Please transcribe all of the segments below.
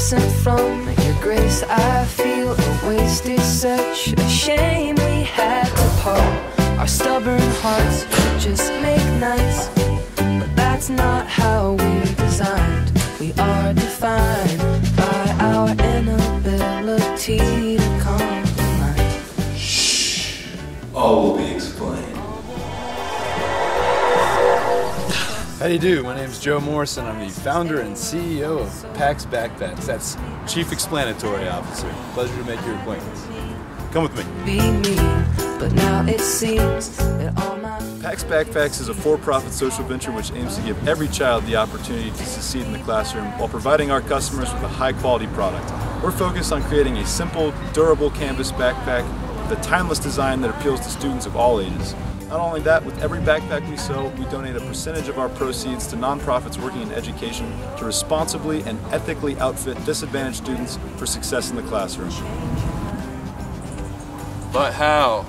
absent from your grace. I feel a wasted such a shame we had to part. Our stubborn hearts should just make nice, but that's not how we're designed. We are defined by our inability to compromise. All will be How do you do? My name is Joe Morrison. I'm the founder and CEO of PAX Backpacks. That's Chief Explanatory Officer. Pleasure to make your acquaintance. Come with me. Be me, but now it seems that all my PAX Backpacks is a for-profit social venture which aims to give every child the opportunity to succeed in the classroom while providing our customers with a high-quality product. We're focused on creating a simple, durable canvas backpack with a timeless design that appeals to students of all ages. Not only that, with every backpack we sell, we donate a percentage of our proceeds to nonprofits working in education to responsibly and ethically outfit disadvantaged students for success in the classroom. But how?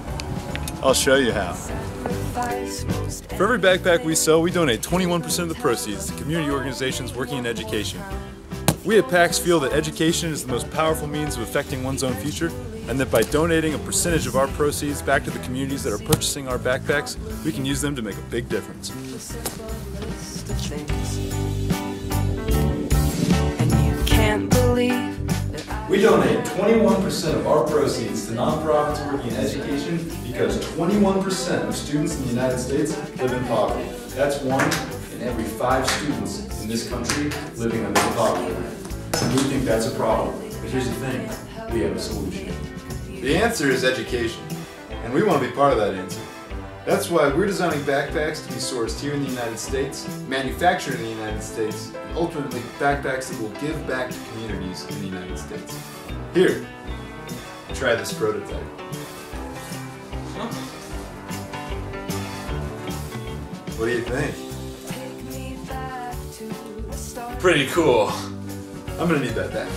I'll show you how. For every backpack we sell, we donate 21% of the proceeds to community organizations working in education. We at PAX feel that education is the most powerful means of affecting one's own future, and that by donating a percentage of our proceeds back to the communities that are purchasing our backpacks, we can use them to make a big difference. list of things. And you can't believe that I We donate 21% of our proceeds to nonprofits working in education because 21% of students in the United States live in poverty. That's one every five students in this country living under the poverty line. And we think that's a problem. But here's the thing, we have a solution. The answer is education, and we want to be part of that answer. That's why we're designing backpacks to be sourced here in the United States, manufactured in the United States, and ultimately backpacks that will give back to communities in the United States. Here, try this prototype. What do you think? Pretty cool. I'm gonna need that back.